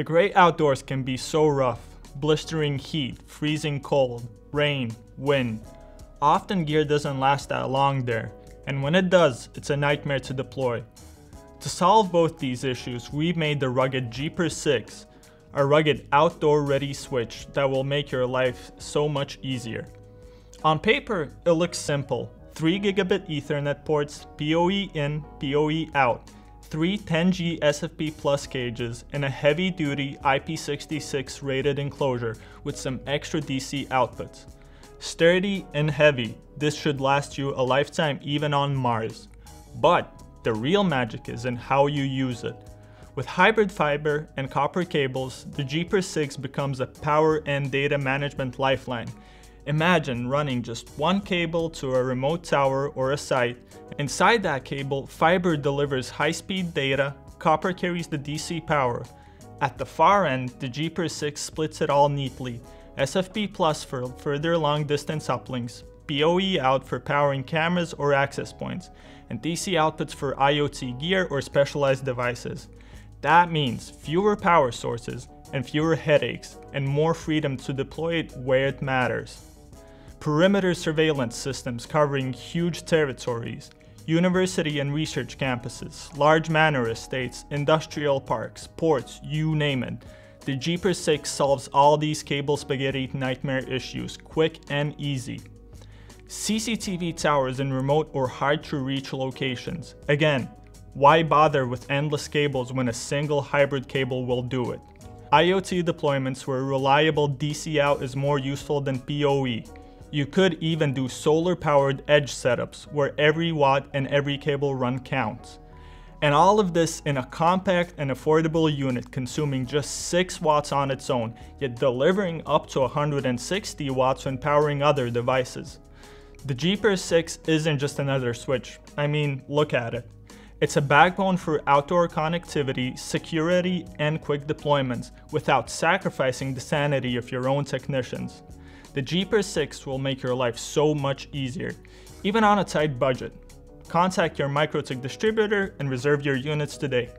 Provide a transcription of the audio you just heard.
The great outdoors can be so rough blistering heat, freezing cold, rain, wind. Often gear doesn't last that long there, and when it does, it's a nightmare to deploy. To solve both these issues, we've made the rugged Jeepers 6, a rugged outdoor ready switch that will make your life so much easier. On paper, it looks simple. 3 gigabit ethernet ports, PoE in, PoE out, three 10G SFP Plus cages, and a heavy duty IP66 rated enclosure with some extra DC outputs. Sturdy and heavy, this should last you a lifetime even on Mars. But the real magic is in how you use it. With hybrid fiber and copper cables, the Jeepers 6 becomes a power and data management lifeline. Imagine running just one cable to a remote tower or a site. Inside that cable, fiber delivers high-speed data, copper carries the DC power. At the far end, the Jeepers 6 splits it all neatly. SFP Plus for further long distance uplinks, PoE out for powering cameras or access points, and DC outputs for IoT gear or specialized devices. That means fewer power sources and fewer headaches and more freedom to deploy it where it matters. Perimeter surveillance systems covering huge territories, university and research campuses, large manor estates, industrial parks, ports, you name it. The Jeepers 6 solves all these cable spaghetti nightmare issues quick and easy. CCTV towers in remote or hard to reach locations. Again, why bother with endless cables when a single hybrid cable will do it? IoT deployments where reliable DC out is more useful than PoE. You could even do solar powered edge setups where every watt and every cable run counts. And all of this in a compact and affordable unit consuming just 6 watts on its own, yet delivering up to 160 watts when powering other devices. The Jeepers 6 isn't just another switch, I mean, look at it. It's a backbone for outdoor connectivity, security, and quick deployments without sacrificing the sanity of your own technicians. The Jeepers 6 will make your life so much easier, even on a tight budget. Contact your MikroTik distributor and reserve your units today.